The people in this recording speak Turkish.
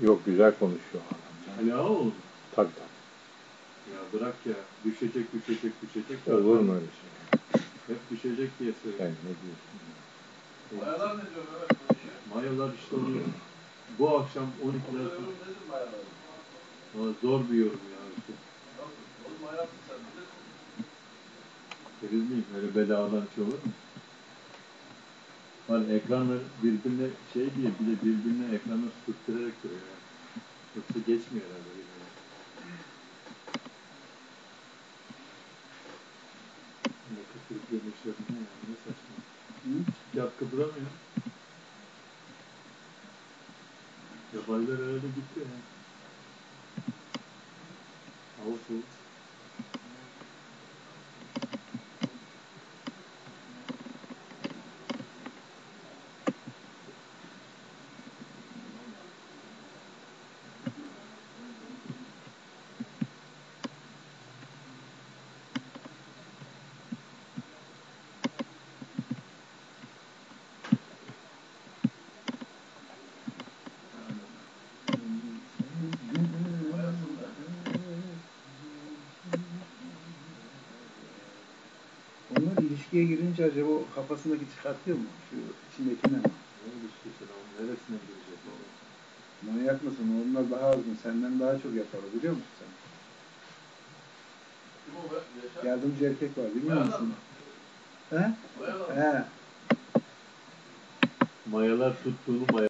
Yok güzel konuşuyor adam. Hala oldu. Tabii tabii. Ya bırak ya. Düşecek, düşecek, düşecek. Olur mu öyle şey? Hep düşecek diye Sen söylüyor. ne diyorsun? Mayalar ne diyor? Mayalar işte oluyor. Bu akşam 12'de Yorum nedir mayalar? Valla zor bir yorum ya. Işte. Nasıl? Oğlum hayatın sen. Deriz miyim? Öyle bedavadan şey olur mu? Hani ekranlar birbirine şey diye bir de birbirine ekranı sürttürerek duruyor ya. Yoksa geçmiyor herhalde. birbirine. Ne kıtırık yemişler ne ya ne saçma. Yap kıpıramıyor. Yabancılar herhalde gitti ya. Hava Onlar ilişkiye girince acaba o kafasındaki çıkartıyor mu? Şu içindeki ne? Ne ilişkisi lan? Neresine girecek o? Manyak mısın? Onlar daha azgın. Senden daha çok yapar biliyor musun sen? Yardımcı erkek var bilmiyor Mayalar musun? mı? He? Mayalar mı? He. Mayalar tuttuğunu maya